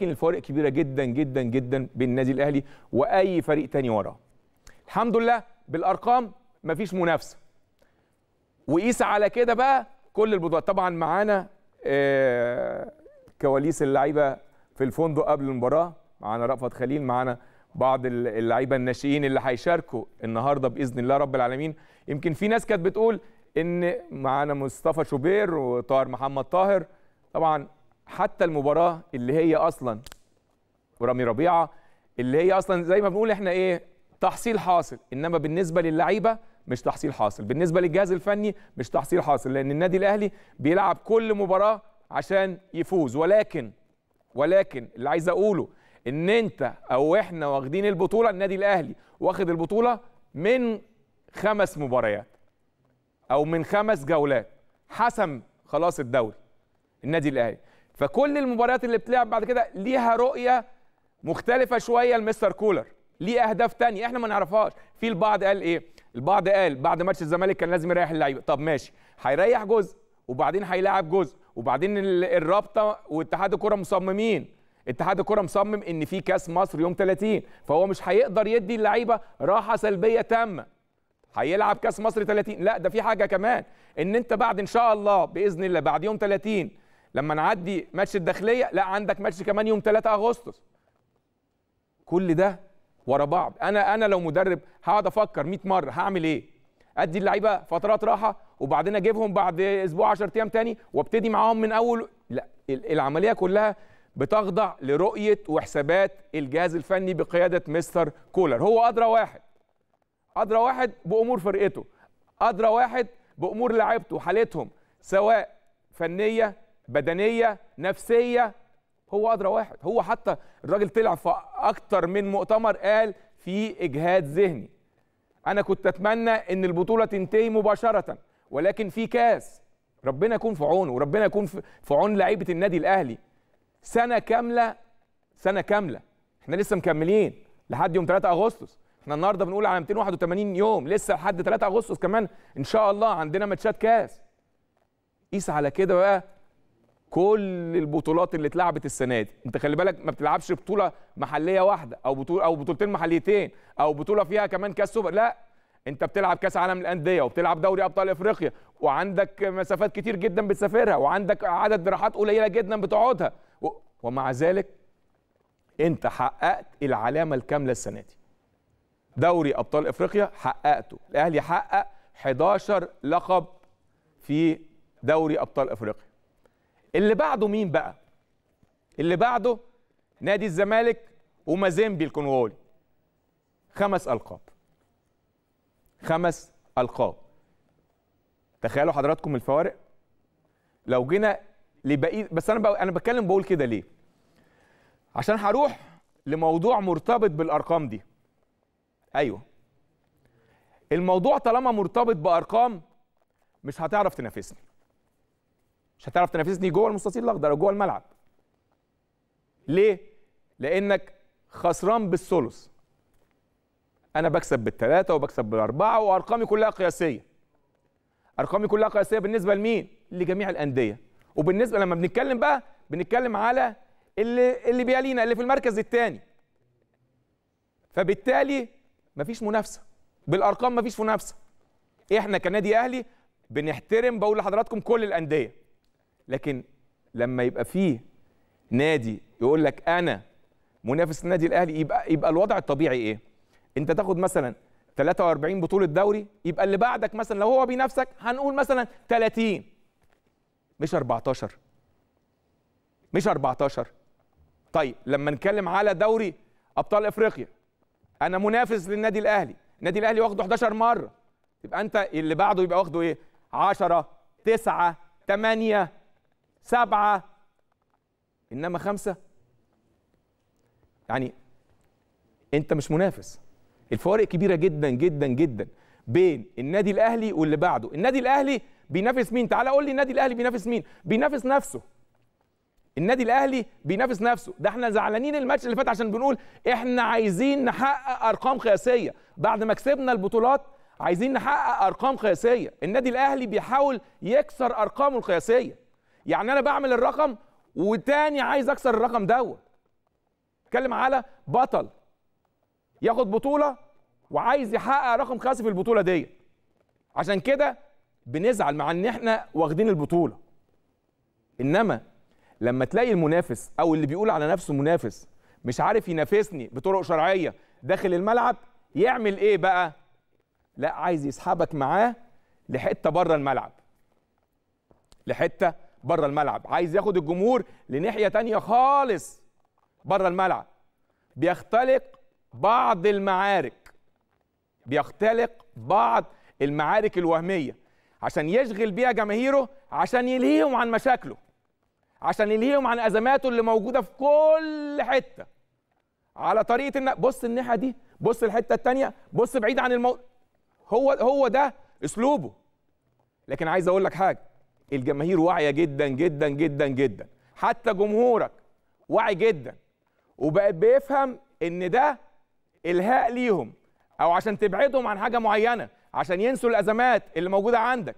لكن الفوارق كبيرة جدا جدا جدا بين النادي الأهلي وأي فريق تاني وراه. الحمد لله بالأرقام مفيش منافسة. وقيس على كده بقى كل البطولات. طبعا معانا آه، كواليس اللعيبة في الفندق قبل المباراة. معانا رأفت خليل معانا بعض ال- اللعيبة الناشئين اللي هيشاركوا النهارده بإذن الله رب العالمين. يمكن في ناس كانت بتقول إن معانا مصطفى شوبير وطاهر محمد طاهر. طبعا حتى المباراة اللي هي أصلا ورامي ربيعة اللي هي أصلا زي ما بنقول إحنا إيه تحصيل حاصل. إنما بالنسبة للعيبة مش تحصيل حاصل. بالنسبة للجهاز الفني مش تحصيل حاصل لأن النادي الأهلي بيلعب كل مباراة عشان يفوز. ولكن ولكن اللي عايز أقوله إن أنت أو إحنا واخدين البطولة النادي الأهلي واخد البطولة من خمس مباريات أو من خمس جولات. حسم خلاص الدوري النادي الأهلي. فكل المباريات اللي بتلعب بعد كده ليها رؤية مختلفة شوية لمستر كولر. ليه أهداف تانية؟ إحنا ما نعرفهاش. في البعض قال إيه؟ البعض قال بعد ماتش الزمالك كان لازم يريح اللعيبة. طب ماشي. هيريح جزء وبعدين هيلاعب جزء وبعدين ال- الرابطة واتحاد الكرة مصممين. اتحاد الكرة مصمم إن في كأس مصر يوم 30 فهو مش هيقدر يدي اللعيبة راحة سلبية تامة. هيلعب كأس مصر 30 لا ده في حاجة كمان. إن أنت بعد إن شاء الله بإذن الله بعد يوم 30 لما نعدي ماتش الداخلية لا عندك ماتش كمان يوم 3 أغسطس. كل ده ورا بعض. أنا أنا لو مدرب هقعد أفكر 100 مرة هعمل إيه؟ أدي اللعيبة فترات راحة وبعدين أجيبهم بعد أسبوع 10 أيام تاني وأبتدي معاهم من أول لا ال- العملية كلها بتخضع لرؤية وحسابات الجهاز الفني بقيادة مستر كولر. هو أدرى واحد. أدرى واحد بأمور فرقته. أدرى واحد بأمور لعيبته وحالتهم سواء فنية بدنية نفسية. هو أدرى واحد. هو حتى الراجل طلع في أكتر من مؤتمر قال في إجهاد ذهني. أنا كنت أتمنى إن البطولة تنتهي مباشرة ولكن في كاس. ربنا يكون في عونه وربنا يكون في عون لعيبة النادي الأهلي. سنة كاملة سنة كاملة. إحنا لسه مكملين لحد يوم 3 أغسطس. إحنا النهارده بنقول على 281 يوم. لسه لحد 3 أغسطس كمان إن شاء الله عندنا ماتشات كاس. قيس على كده بقى كل البطولات اللي اتلعبت السنة دي. انت خلي بالك ما بتلعبش بطولة محلية واحدة أو بطوله أو بطولتين محليتين أو بطولة فيها كمان كاس سوبر. لا انت بتلعب كاس عالم الانديه وبتلعب دوري أبطال إفريقيا وعندك مسافات كتير جدا بتسافرها وعندك عدد راحات قليلة جدا بتقعدها. و... ومع ذلك انت حققت العلامة الكاملة السنة دي. دوري أبطال إفريقيا حققته. الأهلي حقق 11 لقب في دوري أبطال إفريقيا. اللي بعده مين بقى؟ اللي بعده نادي الزمالك ومازيمبي الكونغولي. خمس ألقاب. خمس ألقاب. تخيلوا حضراتكم الفوارق. لو جينا لبقية بس أنا بقى أنا بتكلم بقول كده ليه؟ عشان هروح لموضوع مرتبط بالأرقام دي. أيوه. الموضوع طالما مرتبط بأرقام مش هتعرف تنافسني. مش هتعرف تنافسني جوه المستطيل الأخضر أو جوه الملعب. ليه؟ لأنك خسران بالثلث. أنا بكسب بالثلاثة وبكسب بالأربعة وأرقامي كلها قياسية. أرقامي كلها قياسية بالنسبة لمين؟ لجميع الأندية. وبالنسبة لما بنتكلم بقى بنتكلم على اللي اللي بيالينا اللي في المركز الثاني. فبالتالي مفيش منافسة. بالأرقام مفيش منافسة. إحنا كنادي أهلي بنحترم بقول لحضراتكم كل الأندية. لكن لما يبقى فيه نادي يقول لك أنا منافس النادي الأهلي يبقى يبقى الوضع الطبيعي إيه؟ أنت تاخد مثلا 43 بطولة دوري يبقى اللي بعدك مثلا لو هو بينافسك هنقول مثلا 30 مش 14 مش 14 طيب لما نتكلم على دوري أبطال إفريقيا أنا منافس للنادي الأهلي. النادي الأهلي واخده 11 مرة. يبقى أنت اللي بعده يبقى واخده إيه؟ 10 9 8 7 إنما خمسة. يعني أنت مش منافس. الفوارق كبيرة جدا جدا جدا بين النادي الأهلي واللي بعده. النادي الأهلي بينافس مين؟ تعال قول لي النادي الأهلي بينافس مين؟ بينافس نفسه. النادي الأهلي بينافس نفسه. ده إحنا زعلانين الماتش اللي فات عشان بنقول إحنا عايزين نحقق أرقام قياسية. بعد ما كسبنا البطولات عايزين نحقق أرقام قياسية. النادي الأهلي بيحاول يكسر أرقامه القياسية. يعني أنا بعمل الرقم وتاني عايز أكسر الرقم دوت. بتكلم على بطل ياخد بطولة وعايز يحقق رقم قياسي في البطولة دي عشان كده بنزعل مع إن إحنا واخدين البطولة. إنما لما تلاقي المنافس أو اللي بيقول على نفسه منافس مش عارف ينافسني بطرق شرعية داخل الملعب يعمل إيه بقى؟ لا عايز يسحبك معاه لحتة بره الملعب. لحتة بره الملعب. عايز ياخد الجمهور لناحية تانية خالص. بره الملعب. بيختلق بعض المعارك. بيختلق بعض المعارك الوهمية. عشان يشغل بيها جماهيره عشان يلهيهم عن مشاكله. عشان يلهيهم عن أزماته اللي موجودة في كل حتة. على طريقة ان بص الناحية دي. بص الحتة الثانية بص بعيد عن المو... هو هو ده أسلوبه. لكن عايز أقول لك حاجة. الجماهير واعية جدا جدا جدا جدا. حتى جمهورك واعي جدا. وبقى بيفهم إن ده إلهاء ليهم أو عشان تبعدهم عن حاجة معينة عشان ينسوا الأزمات اللي موجودة عندك.